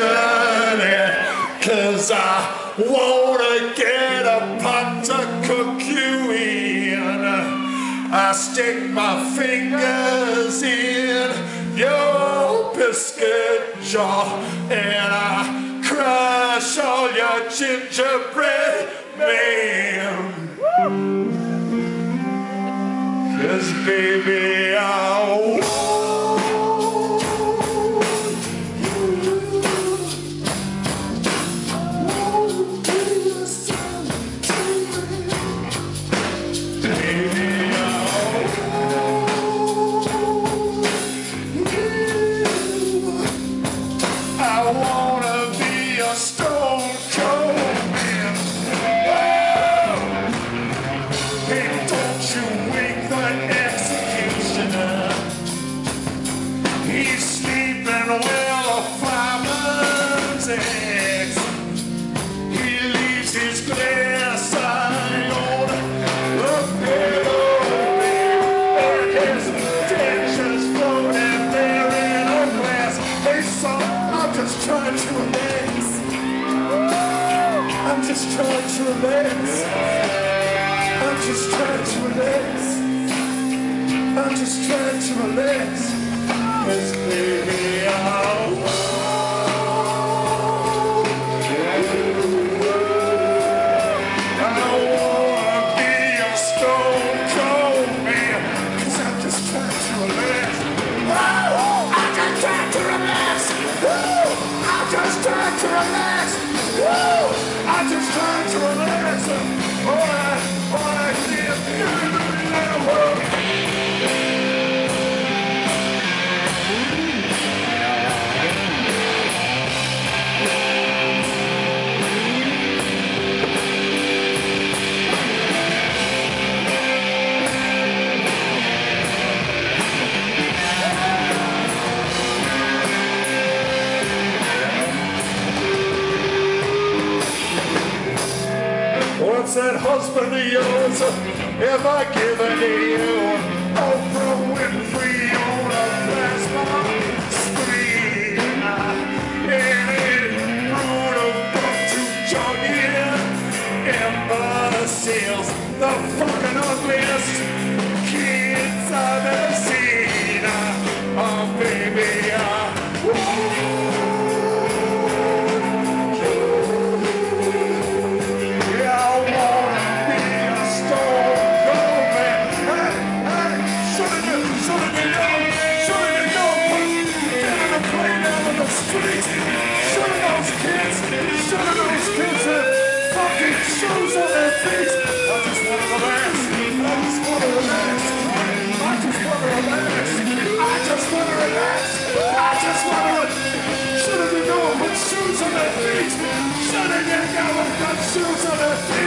it. Cause I wanna get a pot to cook you in. I stick my fingers in your biscuit jar and I crush all your gingerbread man. Cause baby, I I just trying to relax. I'm just trying to relax. I'm just trying to relax. I'm just trying to relax. Yes, baby, I What's that husband of yours? Have I given to you? Oprah put shoes on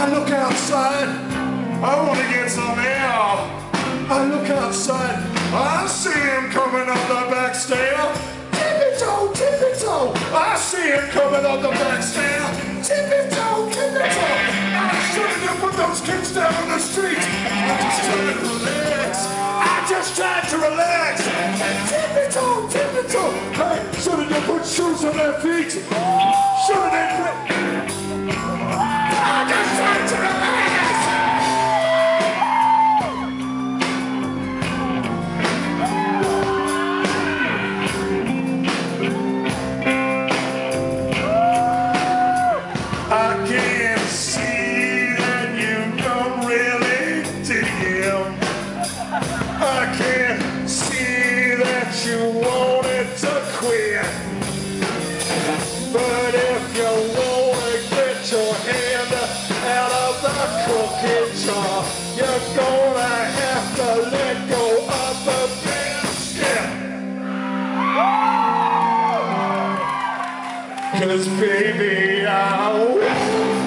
I look outside. I want to get some air. I look outside. I see him coming up the back stair. Tippy-toe, tippy-toe. I see him coming up the back stair. Tippy-toe, tippy-toe. I shouldn't have put those kids down on the street. I just tried to relax. I just tried to relax. Tippy-toe, tippy-toe. Hey, shouldn't you put shoes on their feet? your hand out of the cookie jar. You're gonna have to let go of the biscuit. Cause baby, I